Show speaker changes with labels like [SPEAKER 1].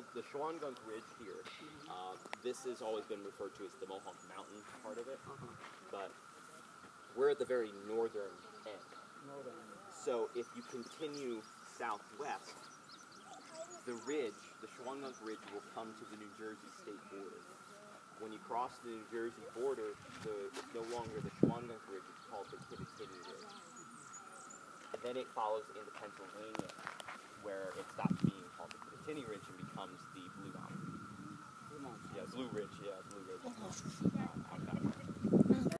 [SPEAKER 1] called the Shawangunk Ridge here. Uh, this has always been referred to as the Mohonk Mountain part of it, but we're at the very northern end.
[SPEAKER 2] Northern.
[SPEAKER 1] So if you continue southwest, the ridge, the Shawangunk Ridge, will come to the New Jersey state border. When you cross the New Jersey border, the, it's no longer the Shawangunk Ridge, it's called the Kittatinny Ridge. And then it follows into Pennsylvania, where it stops being called the Kittatinny Ridge and becomes the Blue Mountain.
[SPEAKER 2] Blue Mountain.
[SPEAKER 1] Yeah, Blue Ridge, yeah, Blue Ridge. Uh-huh.